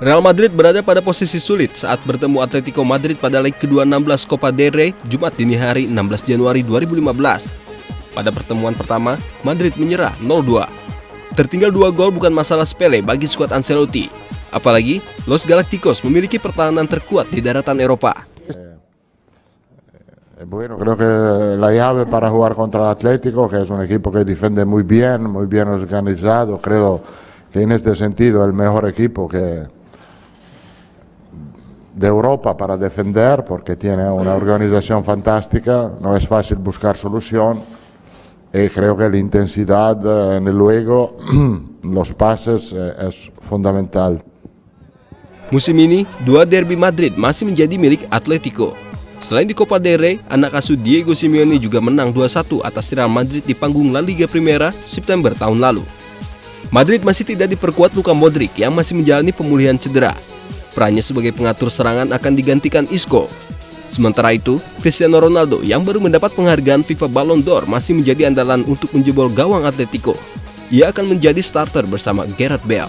Real Madrid berada pada posisi sulit saat bertemu Atletico Madrid pada leg kedua 16 Copa del Rey Jumat dini hari 16 Januari 2015. Pada pertemuan pertama, Madrid menyerah 0-2. Tertinggal dua gol bukan masalah sepele bagi skuad Ancelotti. Apalagi, Los Galacticos memiliki pertahanan terkuat di daratan Eropa. Eh, bueno, creo que la llave para jugar contra el Atlético, que es un equipo que defiende muy bien, muy bien organizado, creo que en este sentido el mejor equipo que, de Europa para defender porque tiene una organización fantástica, no es fácil buscar solución y creo que la intensidad eh, en el luego, los pases eh, es fundamental. Musim ini, dua derby Madrid masih menjadi milik Atletico. Selain di Copa del Rey, anak asuh Diego Simeone juga menang 2-1 atas Real Madrid di panggung La Liga Primera September tahun lalu. Madrid masih tidak diperkuat Luka Modric yang masih menjalani pemulihan cedera. Perannya sebagai pengatur serangan akan digantikan Isco. Sementara itu, Cristiano Ronaldo yang baru mendapat penghargaan FIFA Ballon d'Or masih menjadi andalan untuk menjebol gawang Atletico. Ia akan menjadi starter bersama Gareth Bale.